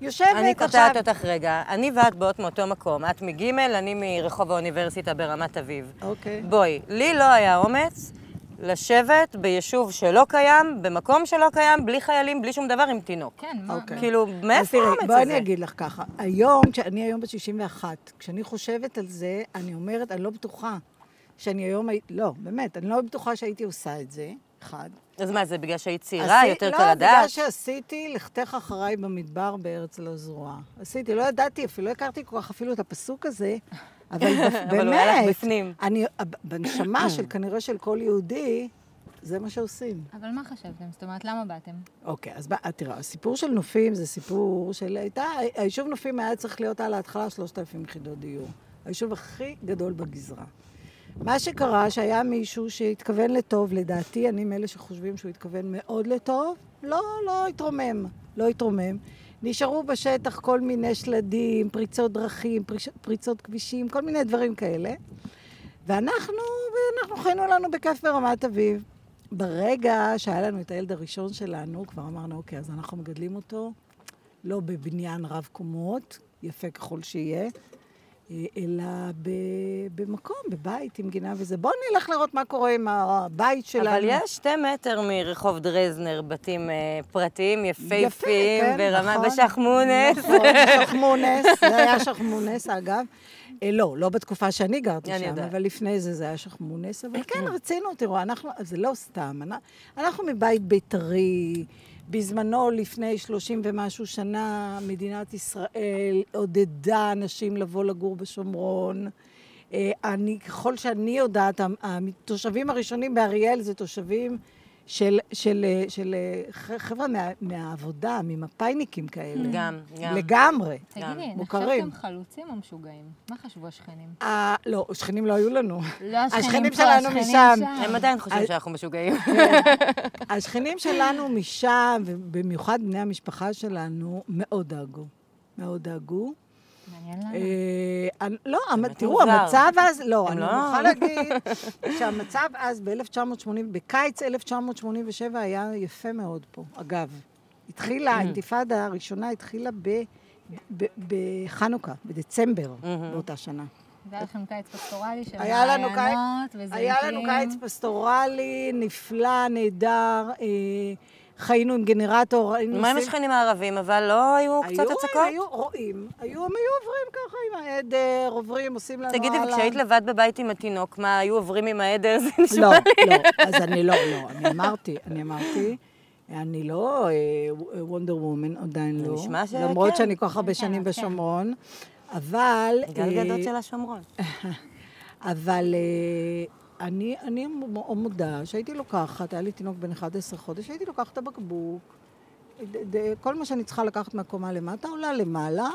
יושבת אני עכשיו... קוטעת אותך רגע. אני ואת באות מאותו מקום. את מג', אני מרחוב האוניברסיטה ברמת אביב. אוקיי. בואי, לי לא היה אומץ לשבת ביישוב שלא קיים, במקום שלא קיים, בלי חיילים, בלי שום דבר, עם תינוק. כן, מה? אוקיי. כאילו, אז מאיפה תראי, האומץ בואי הזה? אני אגיד לך ככה. היום, כשאני היום בת 61, כשאני חושבת על זה, אני אומרת, אני לא בטוחה שאני היום... הי- לא, באמת, אני לא בטוחה שהייתי עושה את זה, אחד. אז מה, זה בגלל שהיית צעירה, עשי- יותר לא, קל בגלל לדעת? שעשיתי לכתך אחריי במדבר בארץ לא זרועה. עשיתי, לא ידעתי אפילו, לא הכרתי כל כך אפילו את הפסוק הזה, אבל באמת... אבל הוא היה לך בפנים. אני, בנשמה של כנראה של כל יהודי, זה מה שעושים. אבל מה חשבתם? זאת אומרת, למה באתם? אוקיי, אז בא- תראה, הסיפור של נופים זה סיפור של... הייתה, היישוב נופים היה צריך להיות על ההתחלה 3,000 יחידות דיור. היישוב הכי גדול בגזרה. מה שקרה, שהיה מישהו שהתכוון לטוב, לדעתי, אני מאלה שחושבים שהוא התכוון מאוד לטוב, לא, לא התרומם, לא התרומם. נשארו בשטח כל מיני שלדים, פריצות דרכים, פריש, פריצות כבישים, כל מיני דברים כאלה. ואנחנו, ואנחנו חיינו לנו בכיף ברמת אביב. ברגע שהיה לנו את הילד הראשון שלנו, כבר אמרנו, אוקיי, אז אנחנו מגדלים אותו לא בבניין רב קומות, יפה ככל שיהיה, אלא ב, במקום, בבית עם גינה וזה. בואו נלך לראות מה קורה עם הבית שלנו. אבל יש שתי מטר מרחוב דרזנר בתים אה, פרטיים יפהפיים, יפה, כן, ברמה, נכון. בשחמונס. נכון, שחמונס, זה היה שחמונס אגב. אה, לא, לא בתקופה שאני גרתי שם, יודעת. אבל לפני זה זה היה שחמונס. אבל כן, רצינו, תראו, אנחנו, זה לא סתם. אנ- אנחנו מבית בית"רי, בזמנו, לפני 30 ומשהו שנה, מדינת ישראל עודדה אנשים לבוא לגור בשומרון. אה, אני, ככל שאני יודעת, התושבים הראשונים באריאל זה תושבים של, של, אה, של אה, חבר'ה מה, מהעבודה, ממפאיניקים כאלה. גם, גם. לגמרי. תגידי, מוכרים. נחשבתם חלוצים או משוגעים? מה חשבו השכנים? אה, לא, שכנים לא היו לנו. לא השכנים פה, שלנו השכנים משם. שם. הם עדיין חושבים אז- שאנחנו משוגעים. השכנים שלנו משם, ובמיוחד בני המשפחה שלנו, מאוד דאגו. מאוד דאגו. מעניין למה. אה, לא, תראו. המצב אז, לא, אני לא- מוכרחה להגיד שהמצב אז ב-1980, בקיץ 1987 היה יפה מאוד פה. אגב, התחילה, האינתיפאדה הראשונה התחילה בחנוכה, בדצמבר באותה שנה. והיה לכם קיץ פסטורלי של היה מעיינות וזיתים. היה לנו קיץ פסטורלי, נפלא, נהדר, אה, חיינו עם גנרטור. היינו מה עם עושים- השכנים הערבים? אבל לא היו קצת הצקות? היו רואים, היו, הם היו עוברים ככה עם העדר, עוברים, עושים לנו תגידי. וכשהיית לבד בבית עם התינוק, מה, היו עוברים עם העדר? זה נשמע לא, לי. לא, אז אני לא, לא, אני אמרתי, אני אמרתי, אני לא וונדר וומן, עדיין זה לא. נשמע שכן. למרות שאני כל כך הרבה כן, שנים כן. בשומרון, אבל... גל אה, גדות של השומרון. אבל אה, אני, אני מודה שהייתי לוקחת, היה לי תינוק בן 11 חודש, הייתי לוקחת את הבקבוק, ד, ד, כל מה שאני צריכה לקחת מהקומה למטה, עולה למעלה,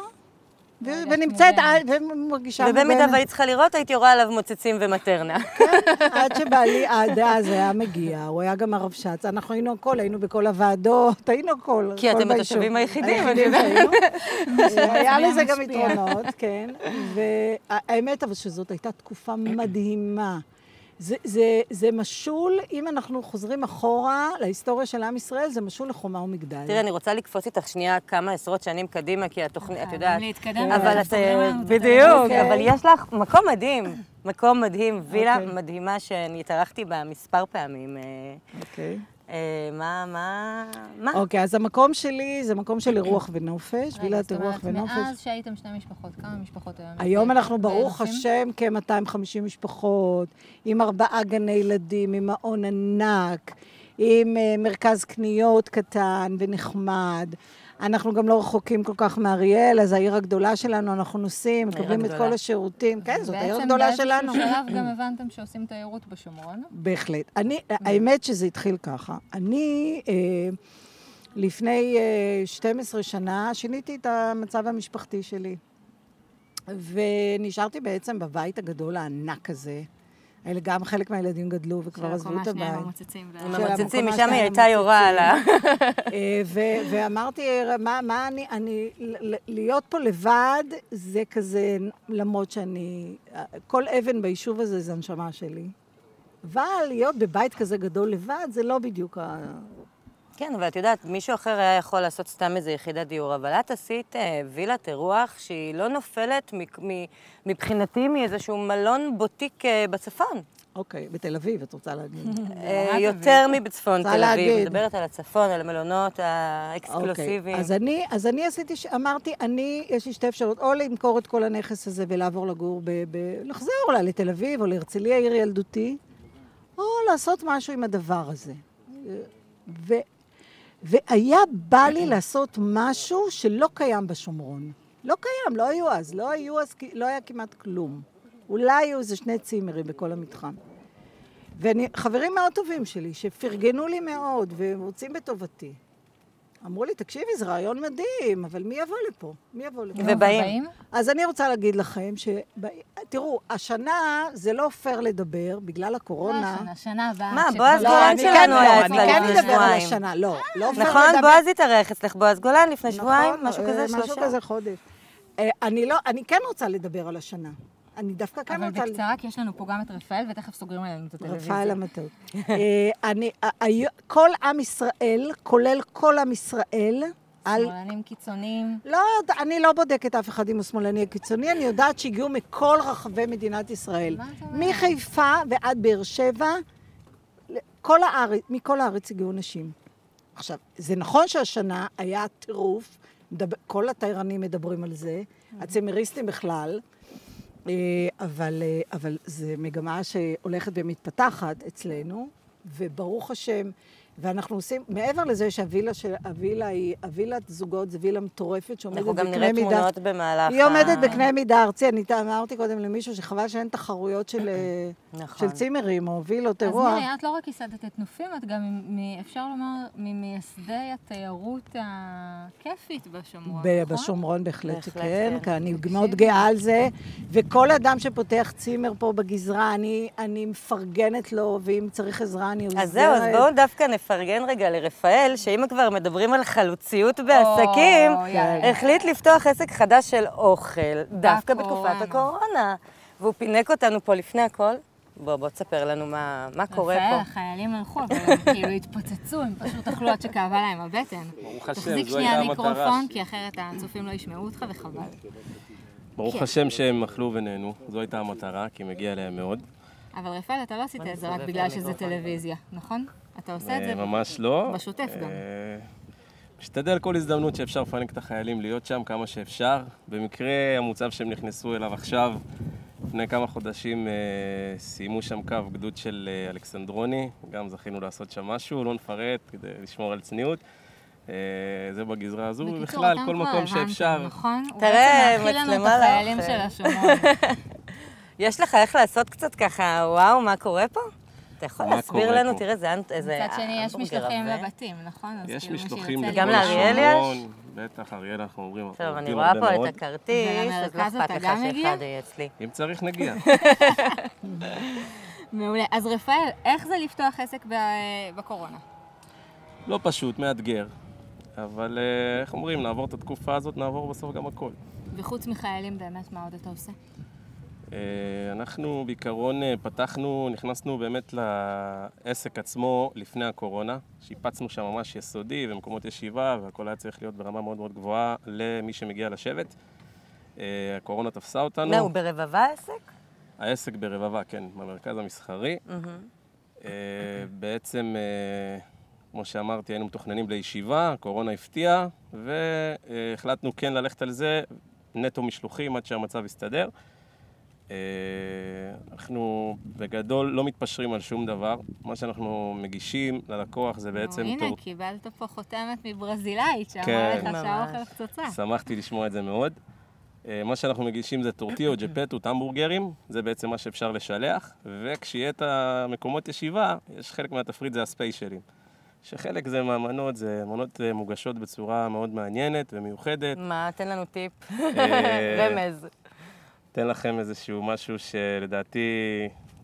ו, הרגשת ונמצאת, ומרגישה ובמידה והיית צריכה לראות, הייתי רואה עליו מוצצים ומטרנה. עד שבעלי עד אז היה מגיע, הוא היה גם הרבש"ץ, אנחנו היינו הכל, היינו בכל הוועדות, היינו הכל. כי אתם. התושבים היחידים, היחידים אני יודעת. היה לזה גם. יתרונות, כן. והאמת אבל שזאת הייתה תקופה מדהימה. זה, זה, זה משול, אם אנחנו חוזרים אחורה להיסטוריה של עם ישראל, זה משול לחומה ומגדל. תראי, אני רוצה לקפוץ איתך שנייה כמה עשרות שנים קדימה, כי התוכנית, את יודעת... להתקדם, אבל את... אה, בדיוק, אוקיי. אבל יש לך מקום מדהים. מקום מדהים, וילה אוקיי. מדהימה שאני התארחתי בה מספר פעמים. אה, אוקיי. אה, מה, מה, מה? אוקיי, אז המקום שלי זה מקום של אירוח ונופש, וילת אירוח ונופש. מאז שהייתם שני משפחות, כמה משפחות היום? היום אנחנו, ברוך בנופים? השם, כ-250 משפחות, עם ארבעה גני ילדים, עם מעון ענק, עם אה, מרכז קניות קטן ונחמד. אנחנו גם לא רחוקים כל כך מאריאל, אז העיר הגדולה שלנו, אנחנו נוסעים, מקבלים את. כל השירותים. כן, זאת העיר בעצם הגדולה שלנו. באיזשהו שלב גם הבנתם שעושים תיירות בשומרון. בהחלט. אני, האמת שזה התחיל ככה. אני, אה, לפני אה, 12 שנה, שיניתי את המצב המשפחתי שלי. ונשארתי בעצם בבית הגדול הענק הזה. האלה גם חלק מהילדים גדלו וכבר עזבו את הבית. המוצצים. עם של המציצים, המקומה משם שלהם היא הייתה יורה על ה... אה, ואמרתי, מה, מה אני, אני, להיות פה לבד זה כזה, למרות שאני, כל אבן ביישוב הזה זה הנשמה שלי. אבל להיות בבית כזה גדול לבד זה לא בדיוק ה... כן, אבל את יודעת, מישהו אחר היה יכול לעשות סתם איזה יחידת דיור, אבל את עשית אה, וילת אירוח שהיא לא נופלת מ- מ- מבחינתי מאיזשהו מלון בוטיק אה, בצפון. אוקיי, בתל אביב, את רוצה להגיד. אה, יותר מבצפון תל אביב. מדברת על הצפון, על המלונות אוקיי, האקסקלוסיביים. אז אני, אז אני עשיתי, אמרתי, אני, יש לי שתי אפשרויות, או למכור את כל הנכס הזה ולעבור לגור, לחזור אולי לתל אביב או להרצליה, עיר ילדותי, או לעשות משהו עם הדבר הזה. והיה בא לי לעשות משהו שלא קיים בשומרון. לא קיים, לא היו אז, לא היו אז, לא היה כמעט כלום. אולי היו איזה שני צימרים בכל המתחם. ואני, חברים מאוד טובים שלי, שפרגנו לי מאוד, והם רוצים בטובתי. אמרו לי, תקשיבי, זה רעיון מדהים, אבל מי יבוא לפה? מי יבוא לפה? ובאים. אז אני רוצה להגיד לכם ש... תראו, השנה זה לא פייר לדבר, בגלל הקורונה. שנה, שנה הבאה. מה, בועז לא, גולן אני שלנו כן- היה לא, אני אצלנו כן לפני אדבר על שבועיים. השנה, לא, לא פייר לדבר. נכון, בועז התארח אצלך, בועז גולן לפני שבועיים, נכון, משהו אה, כזה, משהו שלושה. כזה חודש. אה, אני לא, אני כן רוצה לדבר על השנה. אני דווקא אבל רוצה... בקצרה, כי יש לנו פה גם את רפאל, ותכף סוגרים עלינו את הטלוויזיה. רפאל המתוק. אה, אני, ה- היו- כל עם ישראל, כולל כל עם ישראל, על... שמאלנים קיצוניים. לא, אני לא בודקת אף אחד אם הוא שמאלני או קיצוני, אני יודעת שהגיעו מכל רחבי מדינת ישראל. מה את אומרת? מחיפה ועד באר שבע, כל הארץ, מכל הארץ הגיעו נשים. עכשיו, זה נכון שהשנה היה טירוף, מדבר, כל התיירנים מדברים על זה, הצימריסטים בכלל, אה, אבל, אה, אבל זו מגמה שהולכת ומתפתחת אצלנו, וברוך השם, ואנחנו עושים, מעבר לזה שהווילה של, הווילה היא, הווילת זוגות זה וילה מטורפת שעומדת אנחנו גם בקנה נראה מידה. תמונות במהלך היא עומדת ה- בקנה מידה ארצי, אני אמרתי קודם למישהו שחבל שאין תחרויות של, אה, נכון. של צימרים או וילות אז אירוח. מירי, את לא רק ייסדת את נופים, את גם, מ- אפשר לומר, ממייסדי התיירות הכיפית בשומרון, ב- נכון? בשומרון בהחלט בהחלט, כן. כי אני מאוד גאה על זה, וכל אדם שפותח צימר פה בגזרה, אני, אני מפרגנת לו, ואם צריך עזרה אני עוזרת. אז זהו, אז בואו דווקא נפרגן רגע לרפאל, שאם כבר מדברים על חלוציות בעסקים, יאללה. החליט לפתוח עסק חדש של אוכל, דווקא. בתקופת הקורונה. והוא פינק אותנו פה לפני הכל. בוא, בוא תספר לנו מה, מה קורה רפאל, פה. החיילים הלכו, אבל הם כאילו התפוצצו, הם פשוט אכלו עד שכאבה להם הבטן. ברוך השם, תחזיק זו שנייה הייתה המטרה. מיקרופון, כי אחרת הצופים לא ישמעו אותך וחבל. ברוך כן. השם שהם אכלו ונהנו, זו הייתה המטרה, כי מגיע להם מאוד. אבל רפאל, אתה לא עשית את זה רק בגלל שזה טלוויזיה, נכון? אתה עושה את זה אה, ממש לא. בשוטף גם. אה, משתדל כל הזדמנות שאפשר לפנק את החיילים להיות שם כמה שאפשר. במקרה המוצב שהם נכנסו אליו עכשיו, לפני כמה חודשים אה, סיימו שם קו גדוד של אה, אלכסנדרוני, גם זכינו לעשות שם משהו, לא נפרט כדי לשמור על צניעות. אה, זה בגזרה הזו, ובכלל כל מקום הבנתם, שאפשר. נכון? הוא תראה, בעצם מאכיל לנו את מצלמה החיילים לאוכל. של השומרון. יש לך איך לעשות קצת ככה, וואו, מה קורה פה? אתה יכול להסביר קורה לנו, פה? תראה, זה אנט- איזה מצד שני, יש משלוחים. לבתים, נכון? יש כאילו משלוחים בכל גם לאריאל יש? בטח, אריאל אנחנו אומרים, טוב, אני רואה פה. את הכרטיס, אז לא אכפת לך? שאחד יהיה אצלי. אם צריך, נגיע. מעולה. אז רפאל, איך זה לפתוח עסק בקורונה? לא פשוט, מאתגר. אבל אה, איך אומרים, נעבור את התקופה הזאת, נעבור בסוף גם הכל. וחוץ מחיילים, באמת, מה עוד אתה עושה? אה, אנחנו בעיקרון אה, פתחנו, נכנסנו באמת לעסק עצמו לפני הקורונה. שיפצנו שם ממש יסודי ומקומות ישיבה, והכל היה צריך להיות ברמה מאוד מאוד גבוהה למי שמגיע לשבת. אה, הקורונה תפסה אותנו. מה, הוא ברבבה העסק? העסק ברבבה, כן, במרכז המסחרי. אה, בעצם כמו שאמרתי, היינו מתוכננים לישיבה, הקורונה הפתיעה, והחלטנו כן ללכת על זה, נטו משלוחים עד שהמצב יסתדר. אה, אנחנו בגדול לא מתפשרים על שום דבר. מה שאנחנו מגישים ללקוח זה בעצם... הנה, טור- קיבלת פה חותמת מברזילאית, שאמרה כן. לך שהאוכל פצצה. שמחתי לשמוע את זה מאוד. אה, מה שאנחנו מגישים זה טורטיות, ג'פטות, המבורגרים, זה בעצם מה שאפשר לשלח, וכשיהיה את המקומות ישיבה, יש חלק מהתפריט זה הספיישלים. שחלק זה מהמנות, זה מנות אה, מוגשות בצורה מאוד מעניינת ומיוחדת. מה, תן לנו טיפ. רמז. אתן לכם איזשהו משהו שלדעתי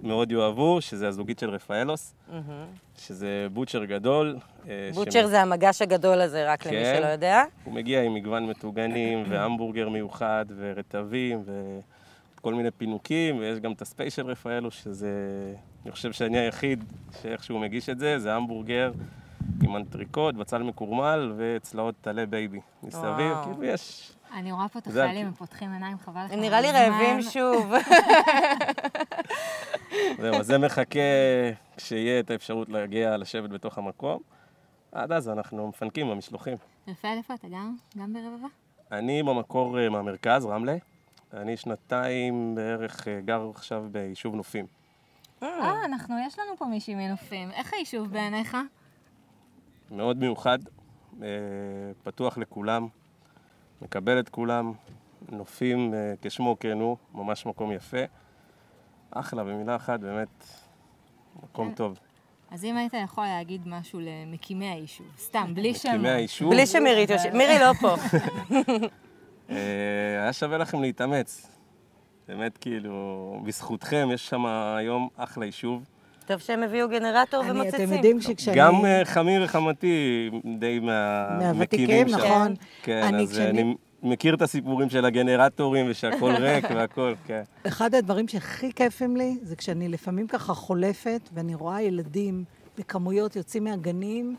מאוד יאהבו, שזה הזוגית של רפאלוס, מהמם. שזה בוטשר גדול. אה, בוטשר זה המגש הגדול הזה, רק למי כן. שלא יודע. הוא מגיע עם מגוון מטוגנים והמבורגר מיוחד ורטבים וכל מיני פינוקים, ויש גם את הספייס של רפאלו, שזה... אני חושב שאני היחיד שאיכשהו מגיש את זה, זה המבורגר עם אנטריקוט, בצל מקורמל וצלעות טלה baby מסביב. כאילו יש... אני רואה פה את החיילים, הם פותחים עיניים, חבל לך. הם נראה לי. רעבים שוב. זהו, אז זה מחכה כשיהיה את האפשרות להגיע, לשבת בתוך המקום. עד אז אנחנו מפנקים במשלוחים. רפאל, איפה אתה גם? גם ברבבה? אני במקור אה, מהמרכז, רמלה. אני שנתיים בערך אה, גר עכשיו ביישוב נופים. אה, אנחנו, יש לנו פה מישהי מנופים. איך היישוב בעיניך? מאוד מיוחד, אה, פתוח לכולם, מקבל את כולם, נופים אה, כשמו כן הוא, ממש מקום יפה. אחלה, במילה אחת, באמת, מקום טוב. אז אם היית יכול להגיד משהו למקימי היישוב, סתם, בלי שמות. מקימי היישוב, בלי שמירית יושב... מירי לא פה. אה, היה שווה לכם להתאמץ. באמת, כאילו, בזכותכם, יש שם היום אחלה יישוב. טוב שהם הביאו גנרטור אני, ומוצצים. אתם יודעים שכשאני... גם אה, חמי וחמתי די מהמקימים מהוותיקים, שם. נכון. כן, אני, אז כשאני- אני מכיר את הסיפורים של הגנרטורים ושהכול ריק והכול, כן. אחד הדברים שהכי כיפים לי, זה כשאני לפעמים ככה חולפת, ואני רואה ילדים בכמויות יוצאים מהגנים,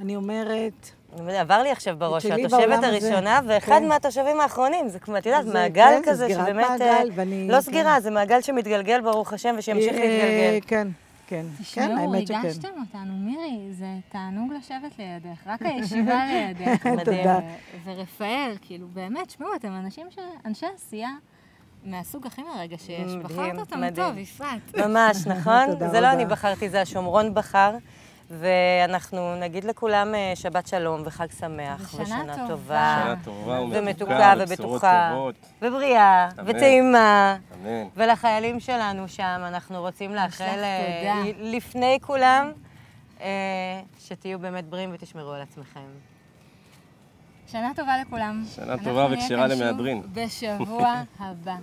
אני אומרת, עבר לי עכשיו בראש, התושבת. הראשונה ואחד כן. מהתושבים האחרונים. זה כמו, את יודעת, זה- מעגל כן, זה כזה שבאמת... מעגל, אה, ואני- לא כן. סגירה, זה מעגל שמתגלגל, ברוך השם, ושימשיך אה, להתגלגל. כן, כן. כן, האמת שכן. ריגשתם אותנו, מירי, זה תענוג לשבת לידך, רק הישיבה לידך. תודה. ורפאל, כאילו, באמת, תשמעו, אתם אנשים ש... אנשי עשייה מהסוג הכי מרגש שיש. מדהים, בחרת אותם מדהים. טוב, יפעת. ממש, נכון? זה לא. אני בחרתי, זה השומרון בחר. ואנחנו נגיד לכולם אה, שבת שלום וחג שמח, ושנה ושנה טובה. טובה, שנה טובה ומתוקה ובטוחה, טובות. ובריאה, אמן. וטעימה. אמן. ולחיילים שלנו שם, אנחנו רוצים לאחל אה, תודה. לפני כולם, אה, שתהיו באמת בריאים ותשמרו על עצמכם. שנה טובה לכולם. שנה אנחנו טובה נהיה וכשרה כאן שוב למהדרין. בשבוע הבא.